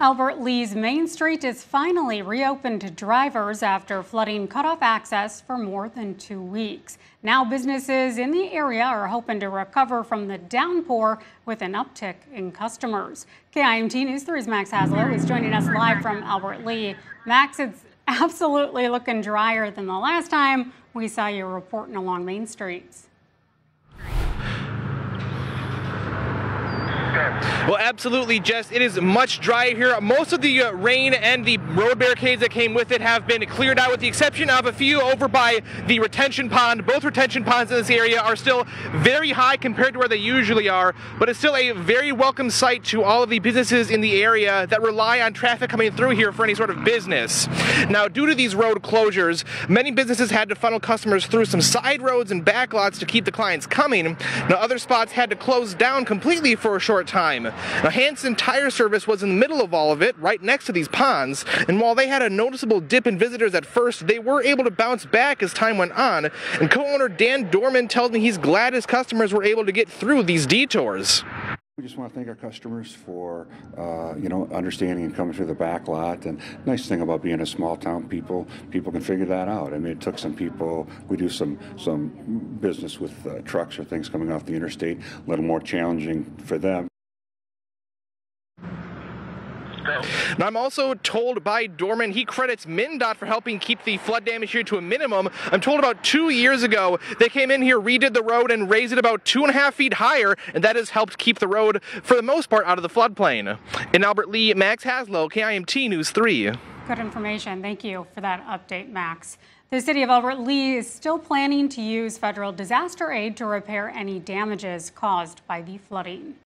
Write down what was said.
Albert Lea's Main Street is finally reopened to drivers after flooding cut off access for more than two weeks. Now businesses in the area are hoping to recover from the downpour with an uptick in customers. KIMT News 3's Max Haslow is joining us live from Albert Lea. Max, it's absolutely looking drier than the last time we saw you reporting along Main Streets. Well, absolutely, Jess. It is much drier here. Most of the uh, rain and the road barricades that came with it have been cleared out, with the exception of a few over by the retention pond. Both retention ponds in this area are still very high compared to where they usually are, but it's still a very welcome sight to all of the businesses in the area that rely on traffic coming through here for any sort of business. Now, due to these road closures, many businesses had to funnel customers through some side roads and backlots to keep the clients coming. Now, other spots had to close down completely for a short time. Now, Hanson Tire Service was in the middle of all of it, right next to these ponds, and while they had a noticeable dip in visitors at first, they were able to bounce back as time went on. And co-owner Dan Dorman tells me he's glad his customers were able to get through these detours. We just want to thank our customers for, uh, you know, understanding and coming through the back lot. And nice thing about being a small town, people people can figure that out. I mean, it took some people. We do some some business with uh, trucks or things coming off the interstate. A little more challenging for them. Now, I'm also told by Dorman he credits MnDOT for helping keep the flood damage here to a minimum. I'm told about two years ago they came in here, redid the road, and raised it about two and a half feet higher, and that has helped keep the road, for the most part, out of the floodplain. In Albert Lea, Max Haslow, KIMT News 3. Good information. Thank you for that update, Max. The city of Albert Lea is still planning to use federal disaster aid to repair any damages caused by the flooding.